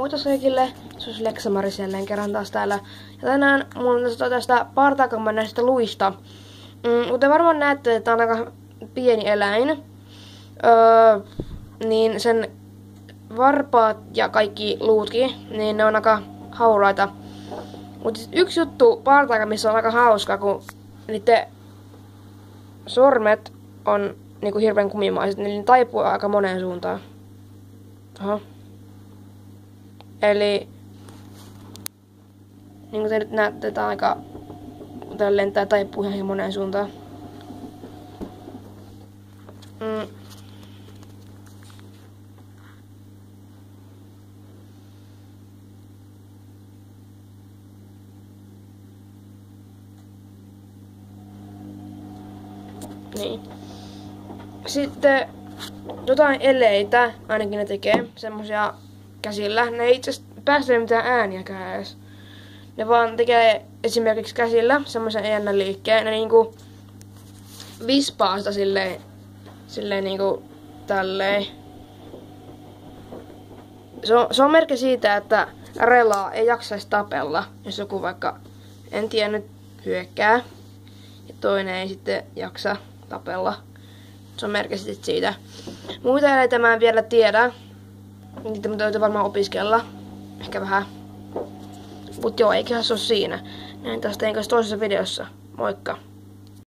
Moikka kaikille, se on Leksamari jälleen kerran taas täällä. Ja tänään mulla on tästä, partaakamman näistä luista. Mm, kuten varmaan näette, että on aika pieni eläin. Öö, niin sen varpaat ja kaikki luutkin, niin ne on aika hauraita. Mutta yksi juttu missä on aika hauska, kun niiden sormet on niinku hirveän kumimaiset, niin ne taipuu aika moneen suuntaan. Oho. Eli niin kuin te nyt näette, tämä aika täällä lentää taipuu ihan moneen suuntaan. Mm. Niin. Sitten jotain eleitä ainakin ne tekee, semmosia käsillä. Ne ei itse päästä mitään ääniäkään edes. Ne vaan tekee esimerkiksi käsillä semmoisen jännän liikkeen. Ne niinku vispaa sitä silleen, silleen niinku tälleen. Se on, se on merkki siitä, että relaa ei jaksaisi tapella, jos joku vaikka, en tiedä nyt, hyökkää. Ja toinen ei sitten jaksa tapella. Se on merkki siitä. Muita eläitä mä en vielä tiedä. Niitä mä täytyy varmaan opiskella. Ehkä vähän. Mut joo, eiköhän se ole siinä. Näin taas tein toisessa videossa. Moikka!